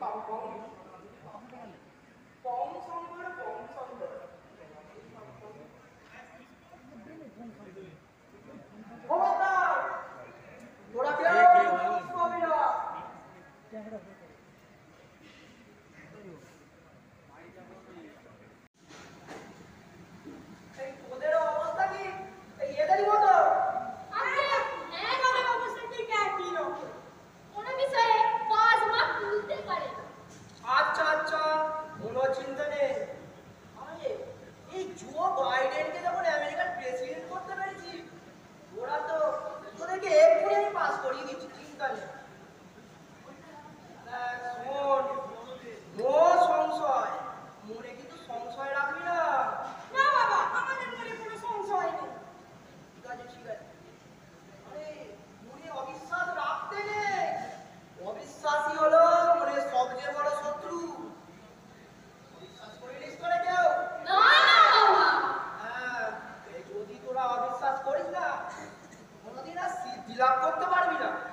কম কম কম সংখ্যার কম করতে পারবি না।